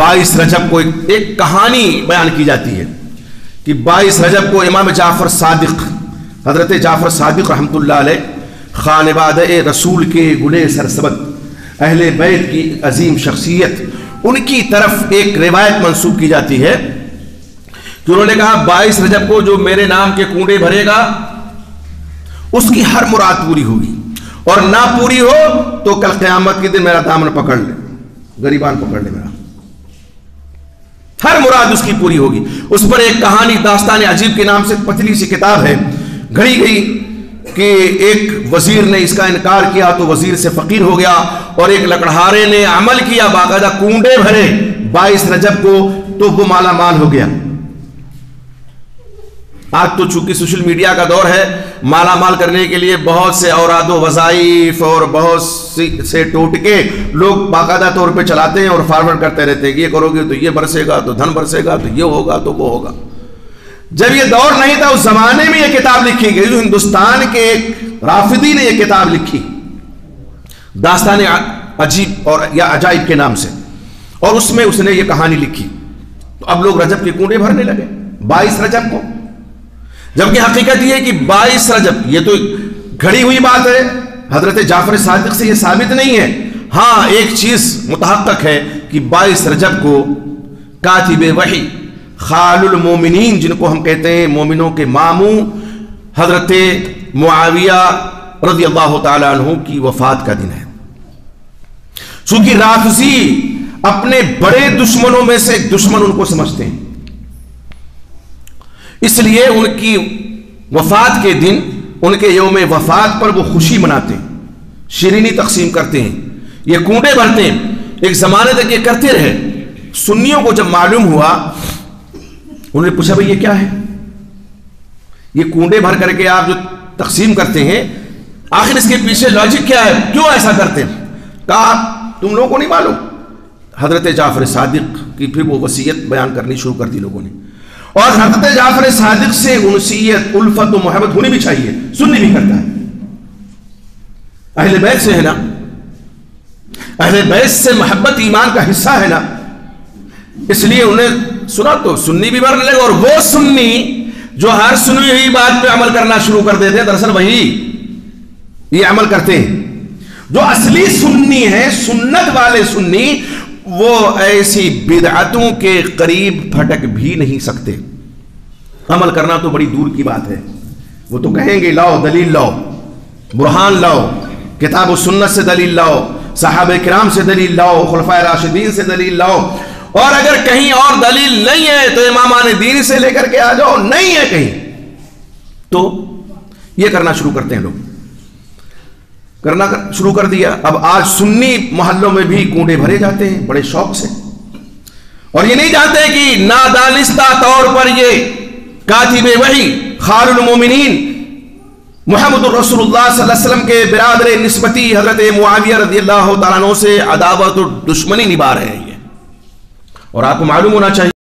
بائیس رجب کو ایک کہانی بیان کی جاتی ہے کہ بائیس رجب کو امام جعفر صادق، حضرت جعفر صادق رحمۃ اللہ علیہ خانباد رسول کے گلے سرسبت، اہل بیت کی عظیم شخصیت، ان کی طرف ایک روایت منسوخ کی جاتی ہے کہ انہوں نے کہا، بائیس رجب کو جو میرے نام کے کنڈے بھرے گا، اس کی ہر مراد پوری ہوگی۔ اور نہ پوری ہو تو کل قیامت کے دن میرا دامن پکڑ لے گریبان پکڑ لے میرا۔ ہر مراد اس کی پوری ہوگی۔ اس پر ایک کہانی داستان عجیب کے نام سے پتلی سی کتاب ہے۔ گھڑی گئی کہ ایک وزیر نے اس کا انکار کیا تو وزیر سے فقیر ہو گیا اور ایک لکڑہارے نے عمل کیا، باقاعدہ کنڈے بھرے، بائیس رجب کو تو وہ مالا مال ہو گیا۔ آج تو چونکہ سوشل میڈیا کا دور ہے، مالا مال کرنے کے لیے بہت سے اوراد و وظائف اور بہت سے ٹوٹ کے لوگ باقاعدہ طور پہ چلاتے ہیں اور فارورڈ کرتے رہتے ہیں کہ یہ کرو گے تو یہ برسے گا، تو دھن برسے گا، تو یہ ہوگا، تو وہ ہوگا۔ جب یہ دور نہیں تھا، اس زمانے میں یہ کتاب لکھی گئی۔ جو ہندوستان کے ایک رافدی نے یہ کتاب لکھی۔ داستان عجیب اور یا عجائب کے نام سے۔ اور اس میں اس نے یہ کہانی لکھی۔ تو اب لوگ رجب کے کنڈے بھرنے لگے۔ بائیس رجب کو۔ جبکہ حقیقت یہ ہے کہ بائیس رجب، یہ تو گھڑی ہوئی بات ہے۔ حضرت جعفر صادق سے یہ ثابت نہیں ہے۔ ہاں ایک چیز متحقق ہے کہ بائیس رجب کو کاتب وحی خال المومنین، جن کو ہم کہتے ہیں مومنوں کے ماموں، حضرت معاویہ رضی اللہ تعالی عنہ کی وفات کا دن ہے۔ چونکہ رافضی اپنے بڑے دشمنوں میں سے ایک دشمن ان کو سمجھتے ہیں۔ اس لیے ان کی وفات کے دن ان کے یوم وفات پر وہ خوشی مناتے ہیں، شیرینی تقسیم کرتے ہیں، یہ کنڈے بھرتے ہیں، ایک زمانے تک یہ کرتے رہے۔ سنیوں کو جب معلوم ہوا، انہوں نے پوچھا، بھائی، یہ کیا ہے؟ یہ کنڈے بھر کر کے آپ جو تقسیم کرتے ہیں، آخر اس کے پیچھے لاجک کیا ہے؟ کیوں ایسا کرتے ہیں؟ کہا، تم لوگوں کو نہیں معلوم؟ حضرت جعفر صادق کی پھر وہ وسیعت بیان کرنی شروع کر دی لوگوں نے۔ اور حضرت جعفر صادق سے انسیت، الفت و محبت ہونی بھی چاہیے۔ سننی بھی کرتا ہے۔ اہل بیت سے ہے نا؟ اہل بیت سے محبت ایمان کا حصہ ہے نا؟ اس لیے انہیں سنا تو سننی بھی بھرنے لگے اور وہ سننی جو ہر سنی ہوئی بات پہ عمل کرنا شروع کر دیتے ہیں۔ دراصل وہی یہ عمل کرتے ہیں۔ جو اصلی سننی ہے سنت والے سننی وہ ایسی بدعتوں کے قریب پھٹک بھی نہیں سکتے۔ عمل کرنا تو بڑی دور کی بات ہے۔ وہ تو کہیں گے، لاؤ، دلیل لاؤ۔ برہان لاؤ۔ کتاب و سنت سے دلیل لاؤ۔ صحابہ کرام سے دلیل لاؤ۔ خلفۂ راشدین سے دلیل لاؤ۔ اور اگر کہیں اور دلیل نہیں ہے تو امامان دین سے لے کر کے آ جاؤ۔ نہیں ہے کہیں۔ تو یہ کرنا شروع کرتے ہیں لوگ۔ کرنا شروع کر دیا۔ اب آج سنی محلوں میں بھی کنڈے بھرے جاتے ہیں، بڑے شوق سے۔ اور یہ نہیں جانتے کہ نادانستہ طور پر یہ کاتب وحی خال المومنین محمد الرسول اللہ صلی اللہ علیہ وسلم کے برادر نسبتی حضرت معاویہ رضی اللہ تعالیٰ عنہ سے عداوت و دشمنی نبھا رہے ہیں یہ۔ اور آپ کو معلوم ہونا چاہیے